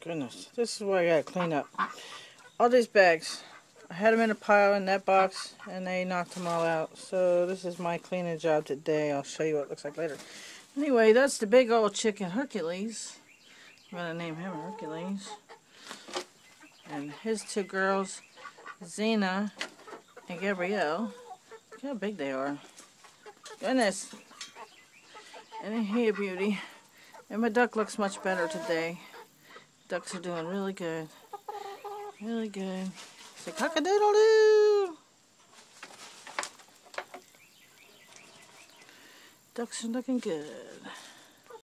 goodness, this is what I gotta clean up. All these bags. I had them in a pile in that box and they knocked them all out. So this is my cleaning job today. I'll show you what it looks like later. Anyway, that's the big old chicken Hercules. I'm gonna name him Hercules. And his two girls, Xena and Gabrielle. Look how big they are. Goodness. And a beauty. And my duck looks much better today. Ducks are doing really good. Really good. Say cock-a-doodle-doo! Ducks are looking good.